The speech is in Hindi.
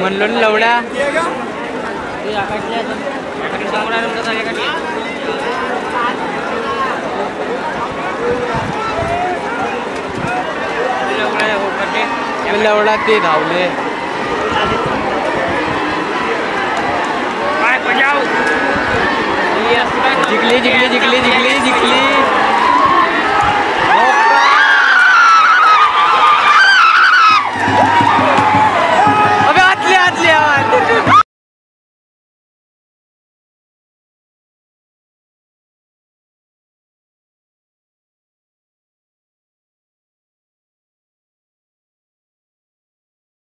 लवड्या. लवडा लवडा ते धावले. जिंकली जिंकली जिंकली जिंकली.